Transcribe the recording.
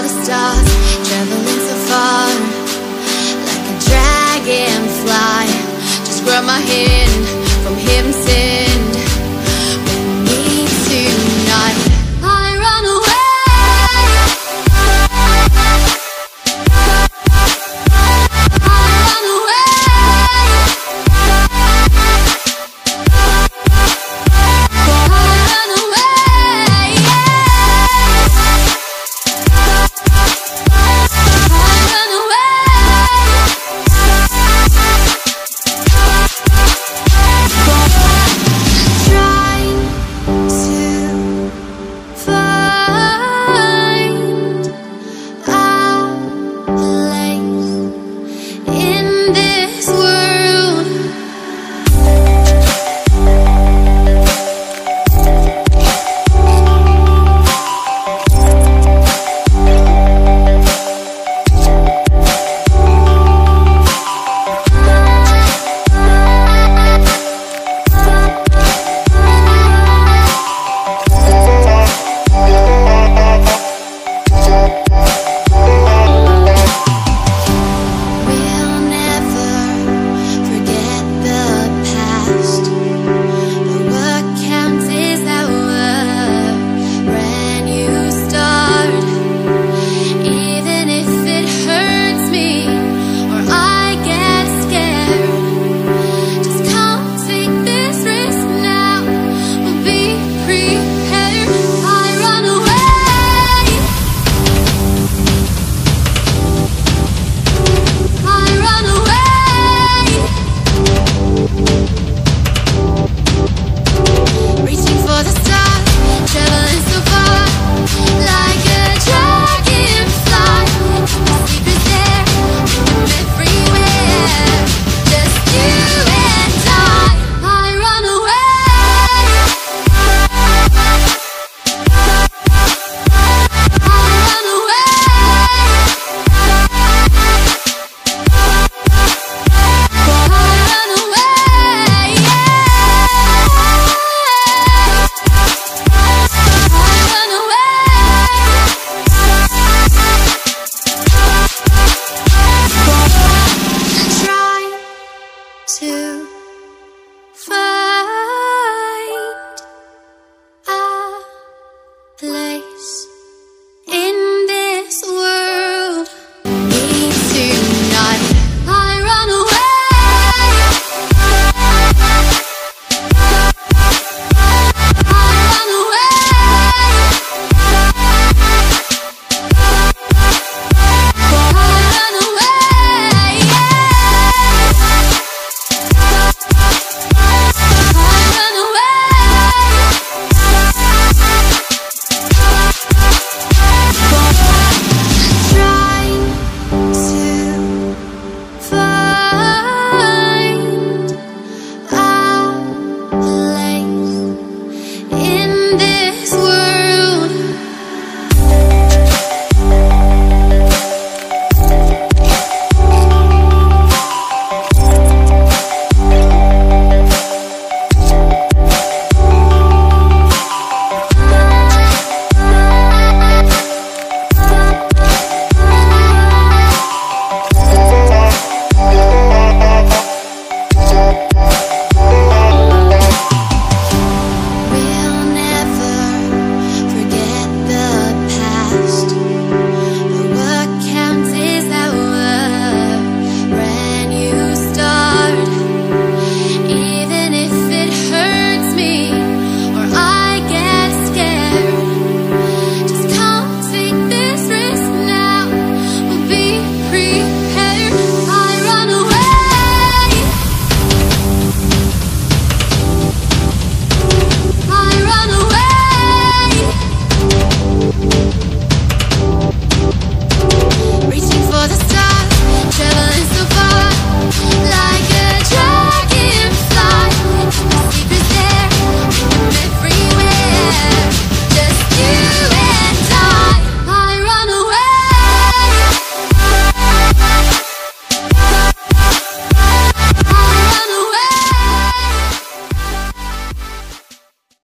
all the stars Traveling so far Like a dragonfly. Just grab my hand.